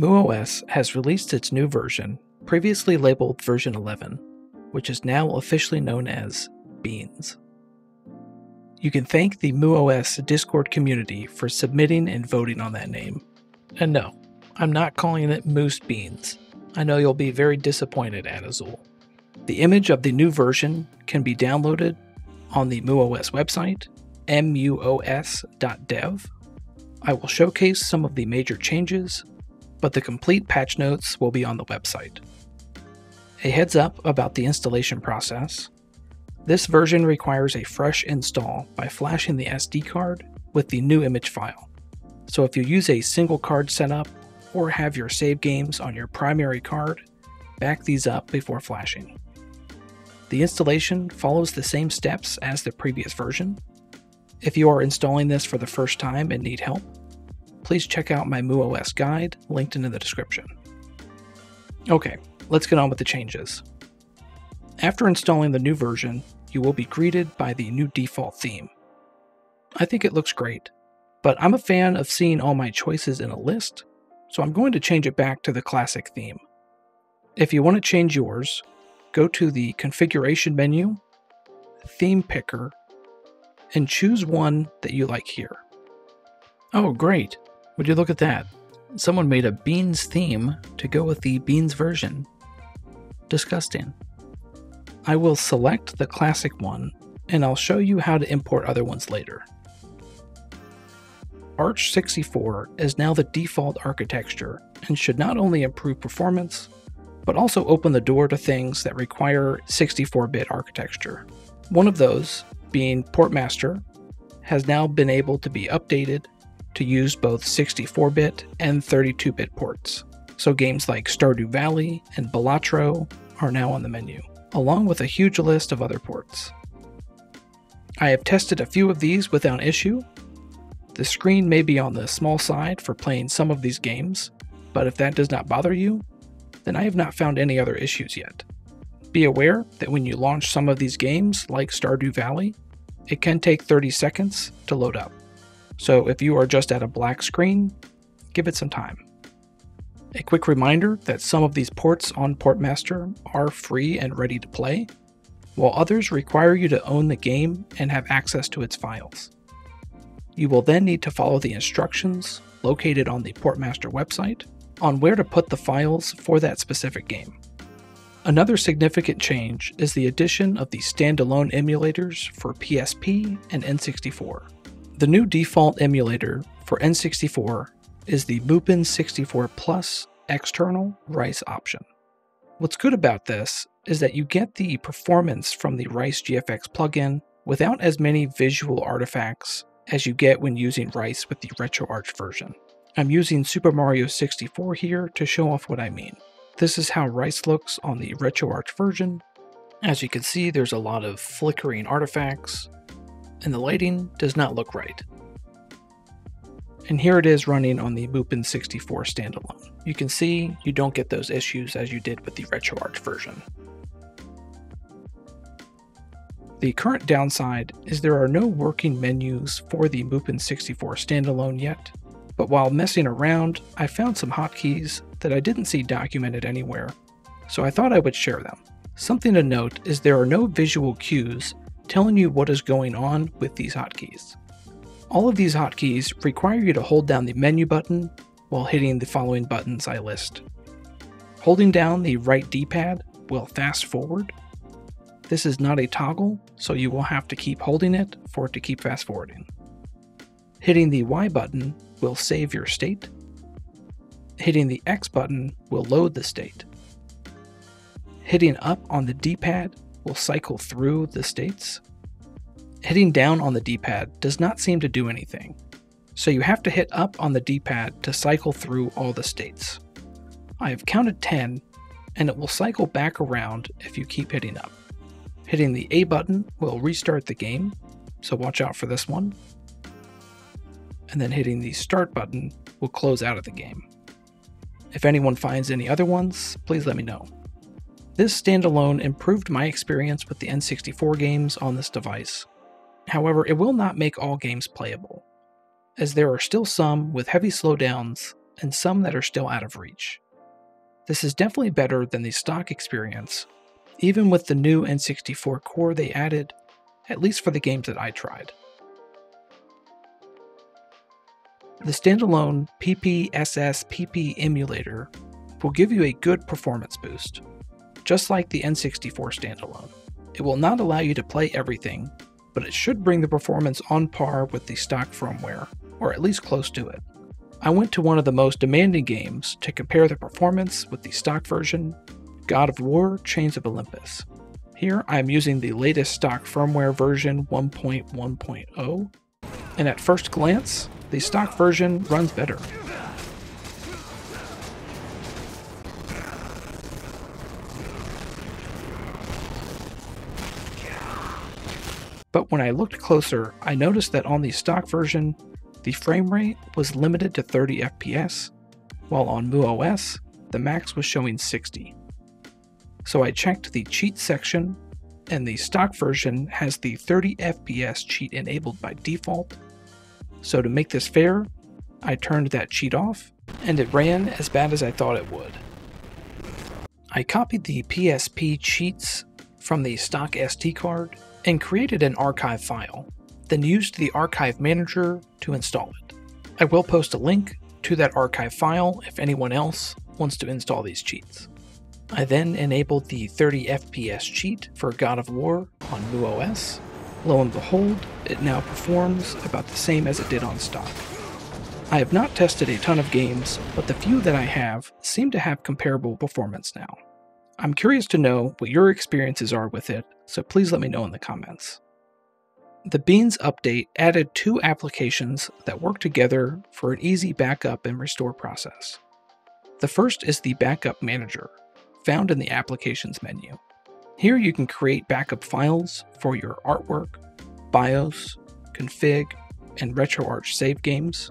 MuOS has released its new version, previously labeled version 11, which is now officially known as Beans. You can thank the MuOS Discord community for submitting and voting on that name. And no, I'm not calling it Moose Beans. I know you'll be very disappointed at Azul. The image of the new version can be downloaded on the MuOS website, muos.dev. I will showcase some of the major changes, but the complete patch notes will be on the website. A heads up about the installation process. This version requires a fresh install by flashing the SD card with the new image file. So if you use a single card setup or have your save games on your primary card, back these up before flashing. The installation follows the same steps as the previous version. If you are installing this for the first time and need help, please check out my MuOS guide linked in the description. Okay, let's get on with the changes. After installing the new version, you will be greeted by the new default theme. I think it looks great, but I'm a fan of seeing all my choices in a list, so I'm going to change it back to the classic theme. If you want to change yours, go to the Configuration menu, Theme Picker, and choose one that you like here. Oh, great! Would you look at that? Someone made a Beans theme to go with the Beans version. Disgusting. I will select the classic one, and I'll show you how to import other ones later. Arch 64 is now the default architecture and should not only improve performance, but also open the door to things that require 64 bit architecture. One of those, being Portmaster, has now been able to be updated to use both 64 bit and 32 bit ports. So games like Stardew Valley and Balatro are now on the menu, along with a huge list of other ports. I have tested a few of these without issue. The screen may be on the small side for playing some of these games, but if that does not bother you, then I have not found any other issues yet. Be aware that when you launch some of these games, like Stardew Valley, it can take 30 seconds to load up. So if you are just at a black screen, give it some time. A quick reminder that some of these ports on Portmaster are free and ready to play, while others require you to own the game and have access to its files. You will then need to follow the instructions located on the Portmaster website on where to put the files for that specific game. Another significant change is the addition of the standalone emulators for PSP and N64. The new default emulator for N64 is the Mupen 64 Plus external RICE option. What's good about this is that you get the performance from the RICE GFX plugin without as many visual artifacts as you get when using RICE with the RetroArch version. I'm using Super Mario 64 here to show off what I mean. This is how Rice looks on the RetroArch version. As you can see, there's a lot of flickering artifacts, and the lighting does not look right. And here it is running on the Mupen 64 standalone. You can see you don't get those issues as you did with the RetroArch version. The current downside is there are no working menus for the Mupen 64 standalone yet, but while messing around, I found some hotkeys that I didn't see documented anywhere, so I thought I would share them. Something to note is there are no visual cues telling you what is going on with these hotkeys. All of these hotkeys require you to hold down the menu button while hitting the following buttons I list. Holding down the right D-pad will fast forward. This is not a toggle, so you will have to keep holding it for it to keep fast forwarding. Hitting the Y button will save your state. Hitting the X button will load the state. Hitting up on the D pad will cycle through the states. Hitting down on the D pad does not seem to do anything, so you have to hit up on the D pad to cycle through all the states. I have counted 10, and it will cycle back around if you keep hitting up. Hitting the A button will restart the game, so watch out for this one and then hitting the start button will close out of the game. If anyone finds any other ones, please let me know. This standalone improved my experience with the N64 games on this device. However, it will not make all games playable, as there are still some with heavy slowdowns and some that are still out of reach. This is definitely better than the stock experience, even with the new N64 core they added, at least for the games that I tried. The standalone PPSSPP emulator will give you a good performance boost, just like the N64 standalone. It will not allow you to play everything, but it should bring the performance on par with the stock firmware, or at least close to it. I went to one of the most demanding games to compare the performance with the stock version, God of War Chains of Olympus. Here I am using the latest stock firmware version 1.1.0, and at first glance, the stock version runs better. When I looked closer, I noticed that on the stock version, the frame rate was limited to 30 FPS, while on MuOS, the max was showing 60. So I checked the cheat section, and the stock version has the 30 FPS cheat enabled by default, so to make this fair, I turned that cheat off, and it ran as bad as I thought it would. I copied the PSP cheats from the stock SD card and created an archive file, then used the archive manager to install it. I will post a link to that archive file if anyone else wants to install these cheats. I then enabled the 30 FPS cheat for God of War on MuOS Lo and behold, it now performs about the same as it did on stock. I have not tested a ton of games, but the few that I have seem to have comparable performance now. I'm curious to know what your experiences are with it, so please let me know in the comments. The Beans update added two applications that work together for an easy backup and restore process. The first is the Backup Manager, found in the Applications menu. Here you can create backup files for your artwork, BIOS, config, and RetroArch save games.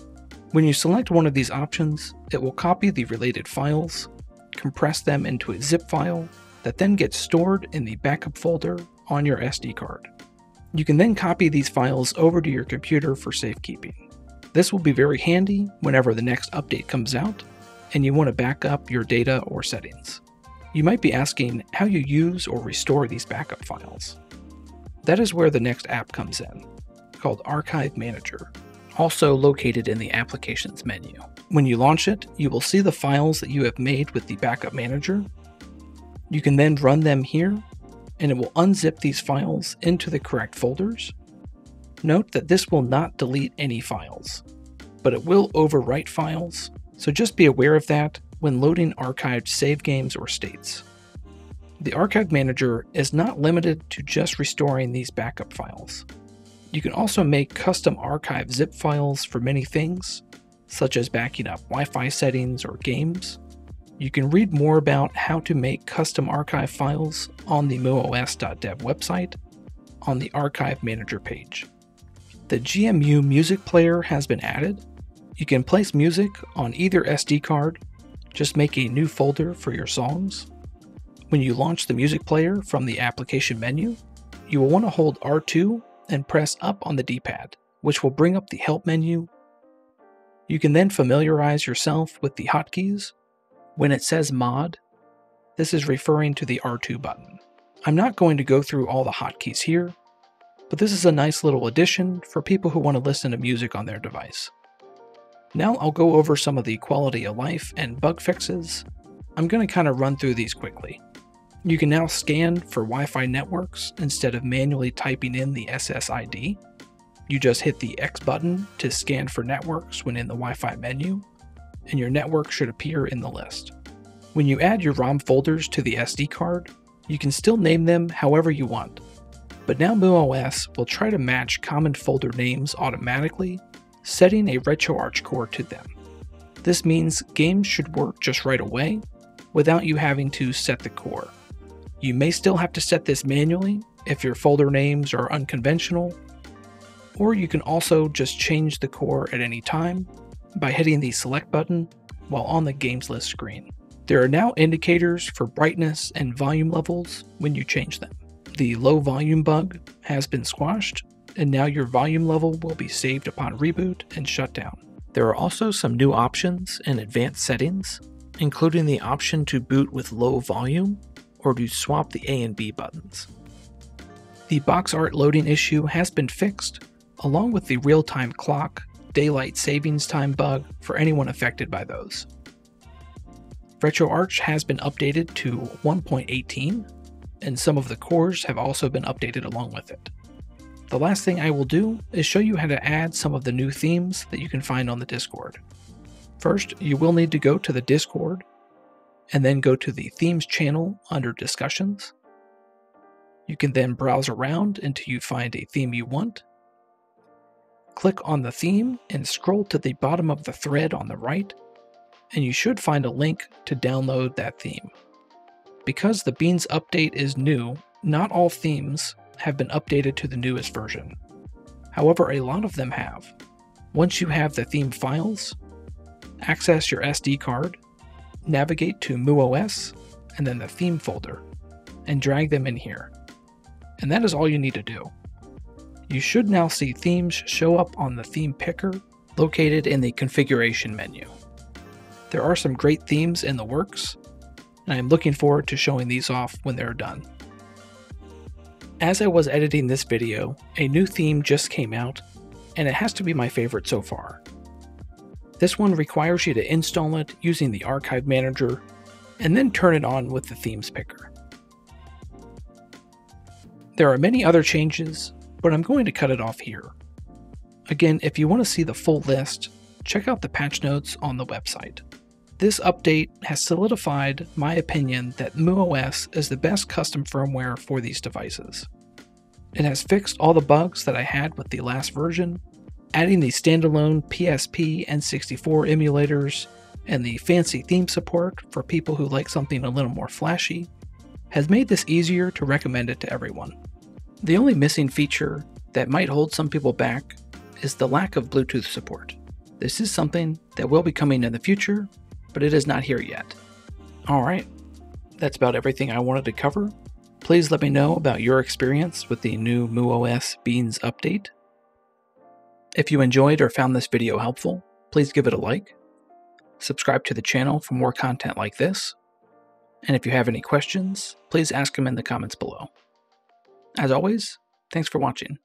When you select one of these options, it will copy the related files, compress them into a zip file that then gets stored in the backup folder on your SD card. You can then copy these files over to your computer for safekeeping. This will be very handy whenever the next update comes out and you want to back up your data or settings. You might be asking how you use or restore these backup files. That is where the next app comes in, called Archive Manager, also located in the Applications menu. When you launch it, you will see the files that you have made with the Backup Manager. You can then run them here, and it will unzip these files into the correct folders. Note that this will not delete any files, but it will overwrite files, so just be aware of that when loading archived save games or states. The Archive Manager is not limited to just restoring these backup files. You can also make custom archive zip files for many things, such as backing up Wi Fi settings or games. You can read more about how to make custom archive files on the MuOS.dev website on the Archive Manager page. The GMU music player has been added. You can place music on either SD card just make a new folder for your songs. When you launch the music player from the application menu, you will want to hold R2 and press up on the D-pad, which will bring up the help menu. You can then familiarize yourself with the hotkeys. When it says mod, this is referring to the R2 button. I'm not going to go through all the hotkeys here, but this is a nice little addition for people who want to listen to music on their device. Now I'll go over some of the quality of life and bug fixes. I'm going to kind of run through these quickly. You can now scan for Wi Fi networks instead of manually typing in the SSID. You just hit the X button to scan for networks when in the Wi Fi menu, and your network should appear in the list. When you add your ROM folders to the SD card, you can still name them however you want. But now MuOS will try to match common folder names automatically setting a RetroArch core to them. This means games should work just right away without you having to set the core. You may still have to set this manually if your folder names are unconventional, or you can also just change the core at any time by hitting the select button while on the games list screen. There are now indicators for brightness and volume levels when you change them. The low volume bug has been squashed and now your volume level will be saved upon reboot and shutdown. There are also some new options in advanced settings, including the option to boot with low volume or to swap the A and B buttons. The box art loading issue has been fixed, along with the real time clock, daylight savings time bug for anyone affected by those. RetroArch has been updated to 1.18, and some of the cores have also been updated along with it. The last thing I will do is show you how to add some of the new themes that you can find on the Discord. First, you will need to go to the Discord, and then go to the Themes channel under Discussions. You can then browse around until you find a theme you want. Click on the theme and scroll to the bottom of the thread on the right and you should find a link to download that theme. Because the Beans update is new, not all themes have been updated to the newest version. However, a lot of them have. Once you have the theme files, access your SD card, navigate to MuOS, and then the theme folder, and drag them in here. And that is all you need to do. You should now see themes show up on the theme picker located in the configuration menu. There are some great themes in the works, and I am looking forward to showing these off when they're done. As I was editing this video, a new theme just came out, and it has to be my favorite so far. This one requires you to install it using the Archive Manager, and then turn it on with the Themes Picker. There are many other changes, but I'm going to cut it off here. Again, if you want to see the full list, check out the patch notes on the website. This update has solidified my opinion that MuOS is the best custom firmware for these devices. It has fixed all the bugs that I had with the last version, adding the standalone PSP N64 emulators and the fancy theme support for people who like something a little more flashy, has made this easier to recommend it to everyone. The only missing feature that might hold some people back is the lack of Bluetooth support. This is something that will be coming in the future, but it is not here yet. Alright, that's about everything I wanted to cover. Please let me know about your experience with the new MuOS Beans update. If you enjoyed or found this video helpful, please give it a like. Subscribe to the channel for more content like this. And if you have any questions, please ask them in the comments below. As always, thanks for watching.